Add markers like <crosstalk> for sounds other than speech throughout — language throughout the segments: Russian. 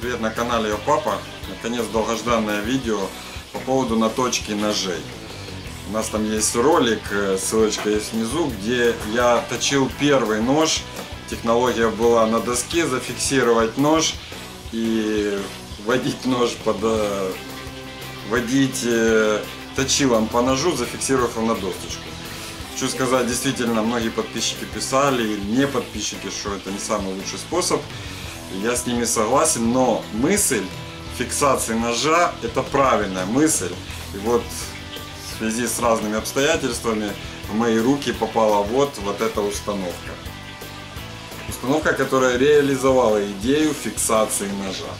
Привет на канале Я Папа. Наконец долгожданное видео по поводу наточки ножей. У нас там есть ролик, э, ссылочка есть внизу, где я точил первый нож. Технология была на доске зафиксировать нож и водить нож под... э, водить э, точилом по ножу, зафиксировав его на досточку. Хочу сказать, действительно, многие подписчики писали, не подписчики, что это не самый лучший способ. Я с ними согласен, но мысль фиксации ножа – это правильная мысль. И вот в связи с разными обстоятельствами в мои руки попала вот, вот эта установка. Установка, которая реализовала идею фиксации ножа.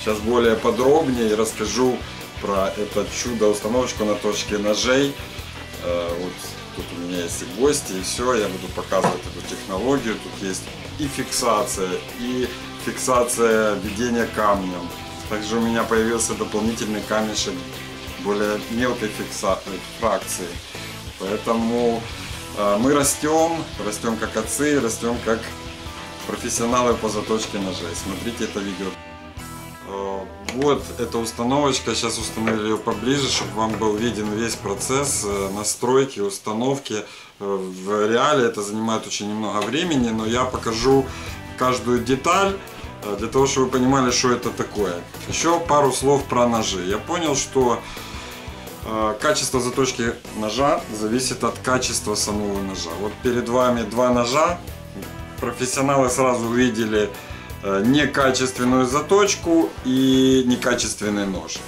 Сейчас более подробнее расскажу про это чудо-установочку на точке ножей. Э, Вот тут у меня есть и гости, и все, я буду показывать эту технологию. Тут есть и фиксация, и фиксация ведения камнем. Также у меня появился дополнительный камешек более мелкой фикса... э, фракции. Поэтому э, мы растем, растем как отцы, растем как профессионалы по заточке ножей. Смотрите это видео. Э, Вот эта установочка, сейчас установили ее поближе, чтобы вам был виден весь процесс э, настройки, установки. Э, В реале это занимает очень немного времени, но я покажу каждую деталь, для того, чтобы вы понимали, что это такое. Еще пару слов про ножи. Я понял, что э, качество заточки ножа зависит от качества самого ножа. Вот перед вами два ножа. Профессионалы сразу увидели э, некачественную заточку и некачественный нож.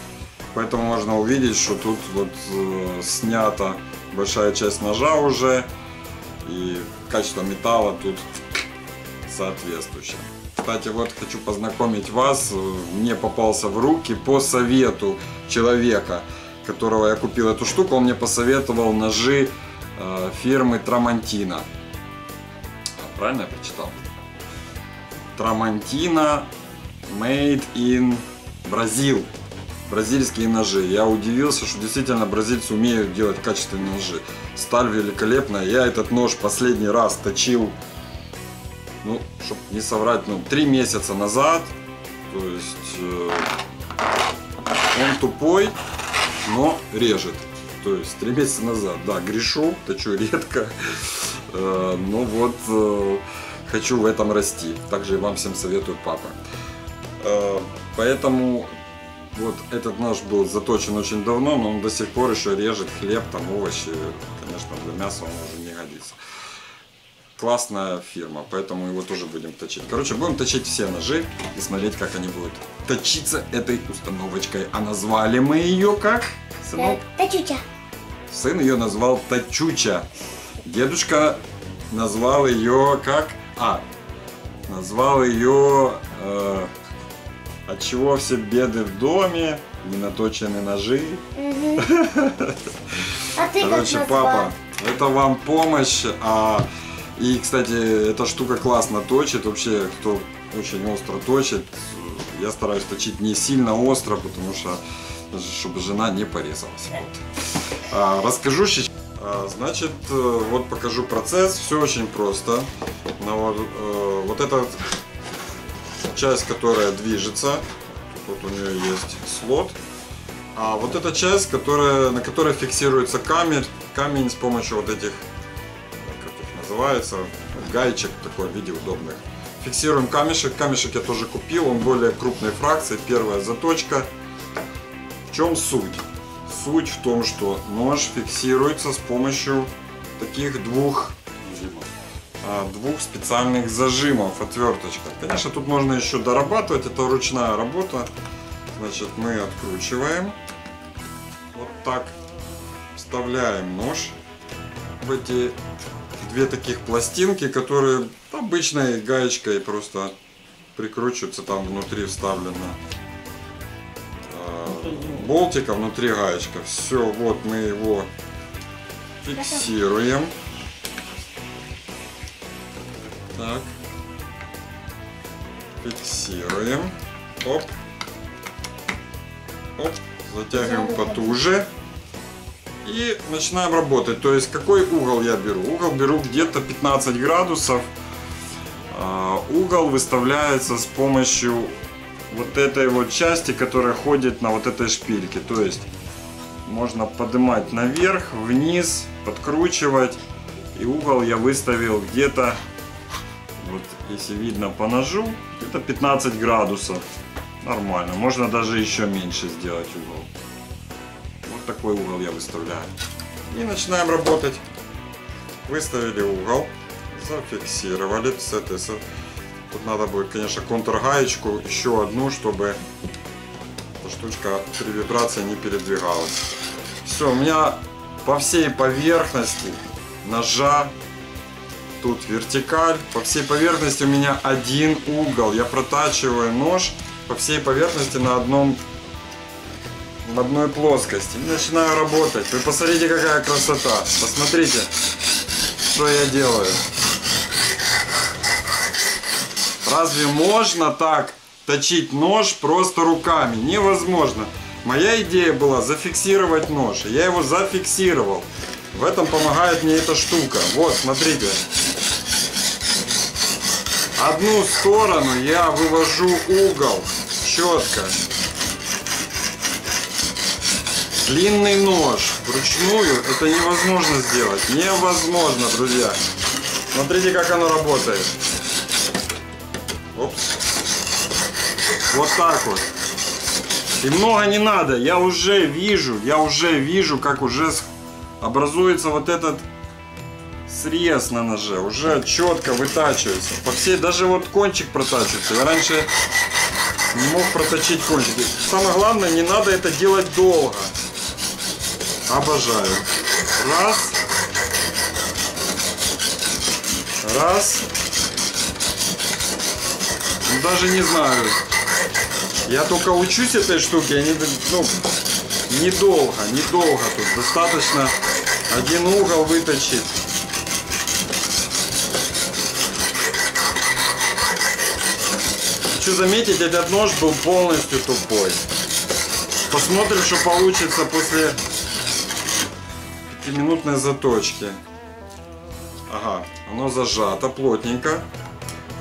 Поэтому можно увидеть, что тут вот э, снята большая часть ножа уже. И качество металла тут соответствующее. Кстати, вот хочу познакомить вас. Мне попался в руки по совету человека, которого я купил эту штуку. Он мне посоветовал ножи э, фирмы Трамантина. Правильно я прочитал? Трамантина Made in Brazil. Бразильские ножи. Я удивился, что действительно бразильцы умеют делать качественные ножи. Сталь великолепная. Я этот нож последний раз точил, ну, чтобы не соврать, ну, три месяца назад. То есть э, он тупой, но режет. То есть три месяца назад, да, грешу, точу редко. Э, но вот э, хочу в этом расти. Также и вам всем советую папа. Э, Поэтому вот этот нож был заточен очень давно, но он до сих пор еще режет хлеб, там овощи. Конечно, для мяса он уже не годится. Классная фирма, поэтому его тоже будем точить. Короче, будем точить все ножи и смотреть, как они будут точиться этой установочкой. А назвали мы ее как? Сынок? Тачуча. Сын ее назвал Тачуча. Дедушка назвал ее как? А, назвал ее э, от чего все беды в доме, ненаточены ножи. <laughs> А ты Короче, папа, это вам помощь. А, и, кстати, эта штука классно точит. Вообще, кто очень остро точит, я стараюсь точить не сильно остро, потому что чтобы жена не порезалась. Вот. А, расскажу сейчас. А, Значит, э, вот покажу процесс. Все очень просто. Но э, вот эта часть, которая движется, вот у нее есть слот. А вот эта часть, которая, на которой фиксируется камень, камень с помощью вот этих, называется, гаечек такой в виде удобных. Фиксируем камешек. Камешек я тоже купил, он более крупной фракции. Первая заточка. В чем суть? Суть в том, что нож фиксируется с помощью таких двух а, двух специальных зажимов, отверточка. Конечно, тут можно еще дорабатывать, это ручная работа. Значит, мы откручиваем. Вот так. Вставляем нож в эти две таких пластинки, которые обычной гаечкой просто прикручиваются. Там внутри вставлена э, болтика, внутри гаечка. Все, вот мы его фиксируем. Так. Фиксируем. Оп. Оп. Затягиваем потуже. И начинаем работать. То есть какой угол я беру? Угол беру где-то 15 градусов. А, Угол выставляется с помощью вот этой вот части, которая ходит на вот этой шпильке. То есть можно поднимать наверх, вниз, подкручивать. И угол я выставил где-то, вот если видно по ножу, где-то 15 градусов. Нормально. Можно даже еще меньше сделать угол. Такой угол я выставляю. И начинаем работать. Выставили угол, зафиксировали с этой с- Тут надо будет, конечно, контргаечку, еще одну, чтобы эта штучка при вибрации не передвигалась. Все, у меня по всей поверхности ножа, тут вертикаль, по всей поверхности у меня один угол. Я протачиваю нож по всей поверхности на одном в одной плоскости. И начинаю работать. Вы посмотрите, какая красота. Посмотрите, что я делаю. Разве можно так точить нож просто руками? Невозможно. Моя идея была зафиксировать нож. Я его зафиксировал. В этом помогает мне эта штука. Вот, смотрите. Одну сторону я вывожу угол четко. Длинный нож вручную это невозможно сделать. Невозможно, друзья. Смотрите, как оно работает. Опс. Вот так вот. И много не надо. Я уже вижу, я уже вижу, как уже образуется вот этот срез на ноже. Уже четко вытачивается. По всей, даже вот кончик протачивается. Я раньше не мог проточить кончик. И Самое главное, не надо это делать долго. Обожаю. Раз. Раз. Ну, даже не знаю. Я только учусь этой штуке, они, ну, недолго, недолго тут. Достаточно один угол выточить. Хочу заметить, этот нож был полностью тупой. Посмотрим, что получится после пятиминутной заточки. Ага, оно зажато плотненько.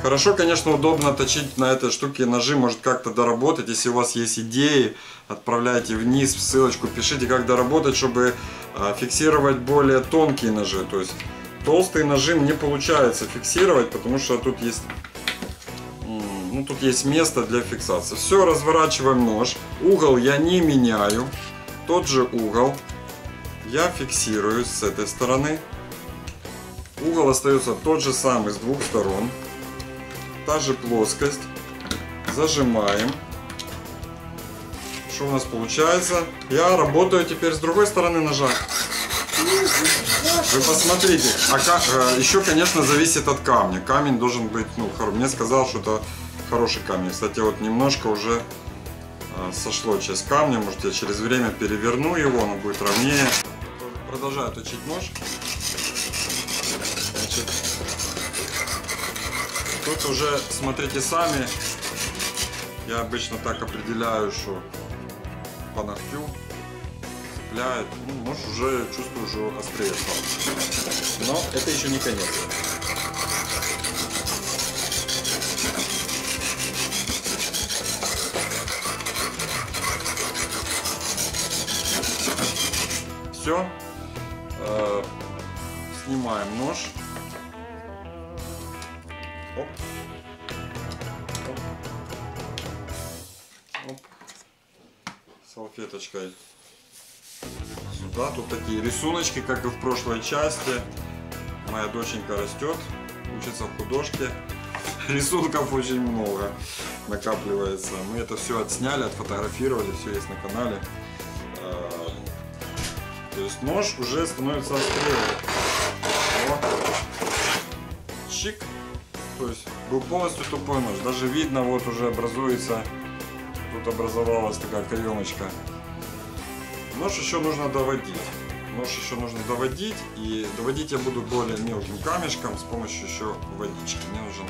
Хорошо, конечно, удобно точить на этой штуке ножи, может как-то доработать. Если у вас есть идеи, отправляйте вниз в ссылочку, пишите, как доработать, чтобы а, фиксировать более тонкие ножи. То есть толстые ножи мне получается фиксировать, потому что тут есть, ну, тут есть место для фиксации. Все, разворачиваем нож. Угол я не меняю. Тот же угол я фиксирую с этой стороны. Угол остается тот же самый с двух сторон. Та же плоскость. Зажимаем. Что у нас получается? Я работаю теперь с другой стороны ножа. Вы посмотрите. А ка- э, еще, конечно, зависит от камня. Камень должен быть, ну, мне сказал, что это хороший камень. Кстати, вот немножко уже э, сошло часть камня. Может, я через время переверну его, оно будет ровнее. Продолжаю точить нож. Значит, тут уже смотрите сами. Я обычно так определяю, что по ногтю цепляет. Ну, может уже чувствую, что острее стал. Но это еще не конец. Все. Снимаем нож. Оп. Оп. Салфеточкой сюда. Тут такие рисуночки, как и в прошлой части. Моя доченька растет, учится в художке. Рисунков очень много накапливается. Мы это все отсняли, отфотографировали, все есть на канале. Э, То есть нож уже становится острее. Есть был полностью тупой нож. Даже видно, вот уже образуется, тут образовалась такая каемочка. Нож еще нужно доводить. Нож еще нужно доводить. И доводить я буду более мелким камешком с помощью еще водички. Мне нужен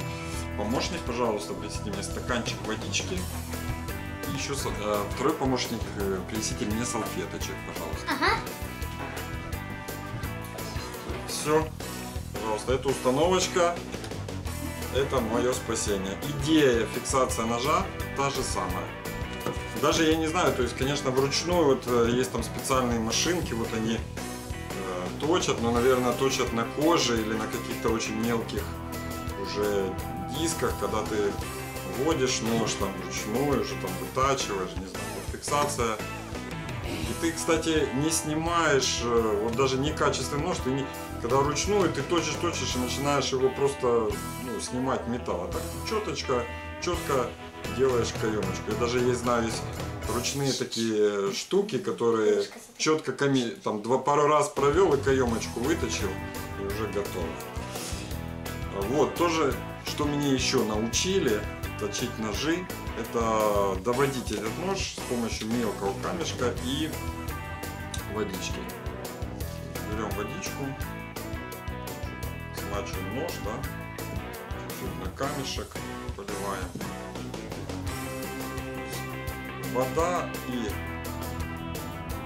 помощник, пожалуйста, принесите мне стаканчик водички. И еще э, второй помощник, э, принесите мне салфеточек, пожалуйста. Ага. Все. Пожалуйста, это установочка. Это мое спасение. Идея фиксация ножа та же самая. Даже я не знаю, то есть, конечно, вручную вот э, есть там специальные машинки, вот они э, точат, но, наверное, точат на коже или на каких-то очень мелких уже дисках, когда ты вводишь нож там вручную, уже там вытачиваешь, не знаю, вот фиксация. И ты, кстати, не снимаешь, э, вот даже некачественный нож, ты не, когда вручную ты точишь, точишь и начинаешь его просто ну, снимать металл. А так четочка, четко делаешь каемочку. Я даже есть знаю, есть ручные такие штуки, которые четко ками... там два пару раз провел и каемочку выточил и уже готово. Вот, тоже, что меня еще научили точить ножи, это доводить этот нож с помощью мелкого камешка и водички. Берем водичку, смачиваем нож, да, чуть-чуть на камешек поливаем. Вода и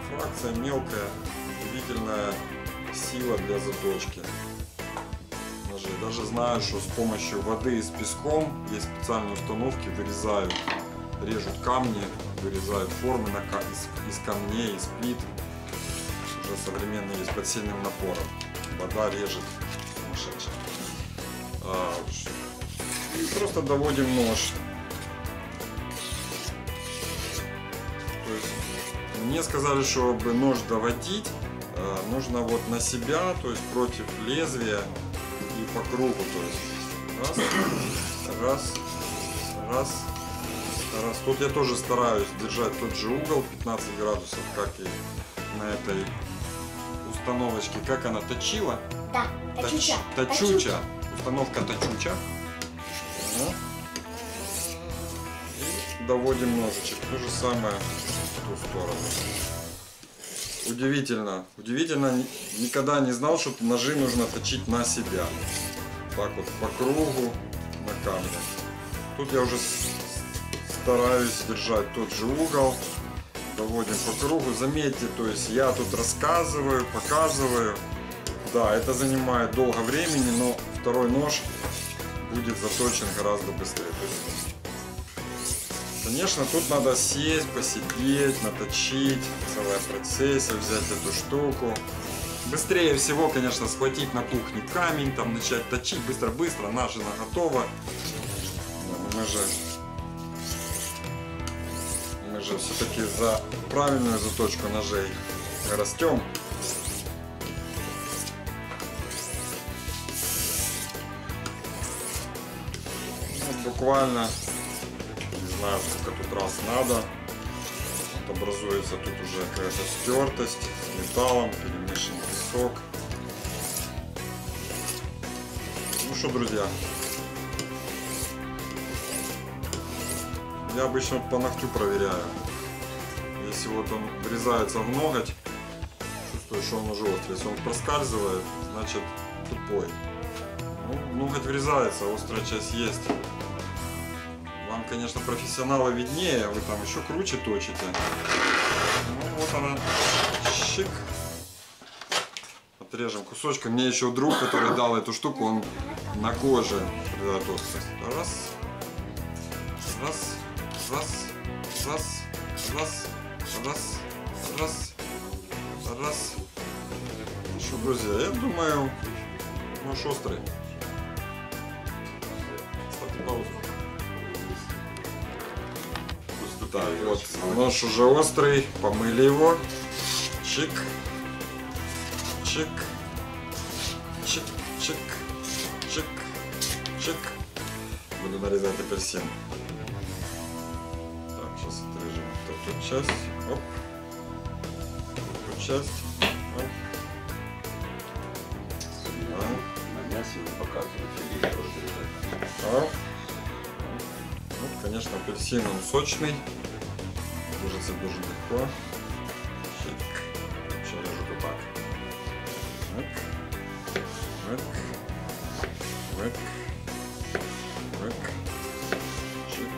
фракция мелкая, удивительная сила для заточки ножей. Даже знаю, что с помощью воды и с песком есть специальные установки, вырезают, режут камни, вырезают формы на, из, из камней, из плит. Уже современные есть под сильным напором. Вода режет и просто доводим нож. То есть мне сказали, чтобы нож доводить, а, нужно вот на себя, то есть против лезвия и по кругу, то есть раз, раз, раз, раз. Тут я тоже стараюсь держать тот же угол 15 градусов, как и на этой установочке. Как она точила? Да, точуча. Точ- Точуча. Установка точуча. Ну. И доводим ножичек. То же самое в ту сторону. Удивительно. Удивительно. Ни- Никогда не знал, что ножи нужно точить на себя. Так вот по кругу на камне. Тут я уже стараюсь держать тот же угол. Доводим по кругу. Заметьте, то есть я тут рассказываю, показываю. Да, это занимает долго времени, но второй нож будет заточен гораздо быстрее. Конечно, тут надо сесть, посидеть, наточить, целая процессия, взять эту штуку. Быстрее всего, конечно, схватить на кухне камень, там начать точить быстро-быстро, нажина готова. Но мы же мы же все-таки за правильную заточку ножей растем. Буквально, не знаю, сколько тут раз надо. Вот образуется тут уже какая-то стертость с металлом, перемешан песок. Ну что, друзья, я обычно по ногтю проверяю. Если вот он врезается в ноготь, чувствую, что он уже острый. Если он проскальзывает, значит тупой. Ну, ноготь врезается, острая часть есть. Вам, конечно, профессионалы виднее, вы там еще круче точите. Ну вот она, щик. Отрежем кусочком. Мне еще друг, который дал эту штуку, он на коже сосредоточился. Раз, раз, раз, раз, раз, раз, раз, раз. Ну что, друзья, я думаю, нож острый. Так, вот, нож уже острый, помыли его. Чик, чик, чик, чик, чик, чик. Буду нарезать апельсин. Так, сейчас отрежем вот эту часть. Оп. Эту часть. Оп. Да. На мясе не показывают, филе разрезать. Оп. Ну, конечно, апельсин он сочный. Движется дуже легко. Еще режу вот так. Вык. Вык. Вык. Чик.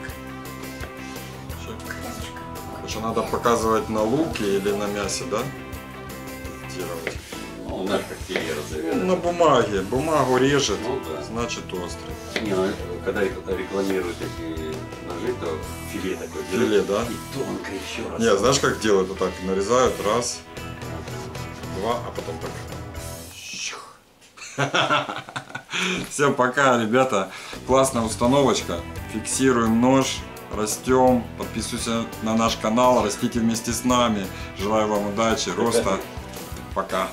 Чик. Надо показывать на луке или на мясе, да? Тестировать. Ну, у нас как филе разрезать. на бумаге. Бумагу режет, Ну да. значит острый. Не, ну, когда рек- рекламируют эти ножи, то филе такое. Филе, берут да? И тонко еще раз. Не, знаешь как делают? Вот так нарезают, раз, два, а потом так. <laughs> Всем пока, ребята. Классная установочка. Фиксируем нож, растем. Подписывайся на наш канал, растите вместе с нами. Желаю вам удачи, роста. Пока.